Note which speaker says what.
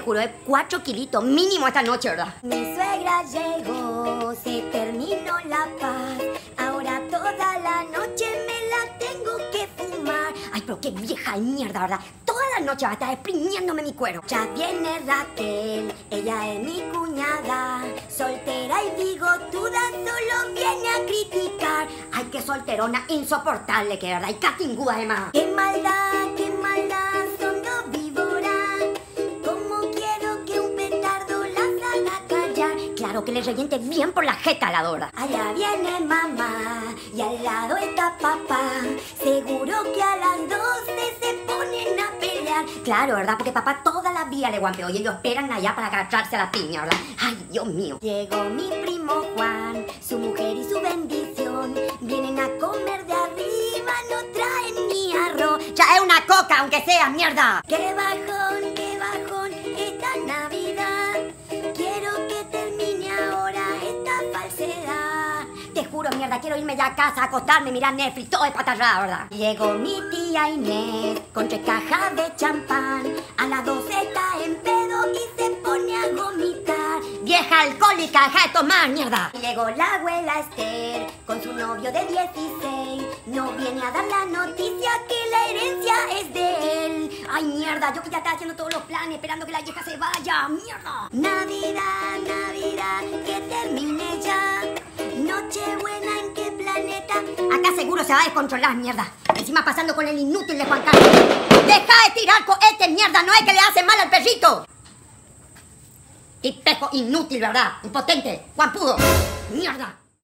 Speaker 1: juro, es cuatro kilitos mínimo esta noche, ¿verdad?
Speaker 2: Mi suegra llegó, se terminó la paz. Ahora toda la noche me la tengo que fumar.
Speaker 1: Ay, pero qué vieja de mierda, ¿verdad? Toda la noche va a estar exprimiéndome mi cuero.
Speaker 2: Ya viene Raquel, ella es mi cuñada. Soltera y bigotuda, solo viene a criticar.
Speaker 1: Ay, qué solterona, insoportable que verdad, y catinguda además.
Speaker 2: Qué maldad, qué
Speaker 1: Claro, que le reviente bien por la jeta a la Dora.
Speaker 2: Allá viene mamá y al lado está papá. Seguro que a las doce se ponen a pelear.
Speaker 1: Claro, ¿verdad? Porque papá toda la vida le guampeó y ellos esperan allá para agacharse a la piña, ¿verdad? Ay, Dios mío.
Speaker 2: Llegó mi primo Juan, su mujer y su bendición. Vienen a comer de arriba, no traen ni arroz.
Speaker 1: Ya es una coca, aunque sea, mierda.
Speaker 2: ¡Qué bajón,
Speaker 1: Te juro, mierda, quiero irme ya a casa, a acostarme, mirar Netflix, todo es patarrada, ¿verdad?
Speaker 2: Llegó mi tía Inés con tres cajas de champán. A las 12 está en pedo y se pone a vomitar.
Speaker 1: Vieja alcohólica, deja de tomar, mierda.
Speaker 2: Llegó la abuela Esther con su novio de 16. No viene a dar la noticia que la herencia es de él.
Speaker 1: Ay, mierda, yo que ya estaba haciendo todos los planes, esperando que la vieja se vaya, mierda.
Speaker 2: Navidad,
Speaker 1: seguro se va a descontrolar, mierda. Encima pasando con el inútil de Juan Carlos. Deja de tirar cohetes, mierda, no es que le hace mal al perrito. Tipejo inútil, ¿verdad? Impotente, guampudo. Mierda.